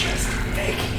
just make